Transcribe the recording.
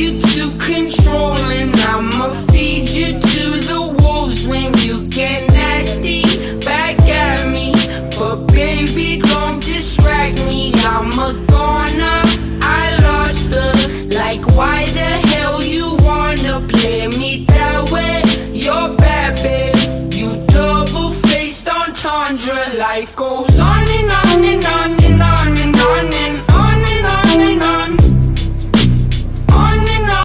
you to controlling, and I'ma feed you to the wolves when you get nasty back at me. But baby, don't distract me, I'm a goner. I lost her, like why the hell you wanna play me that way? You're bad, babe. You double faced don't Tundra, life goes on and on.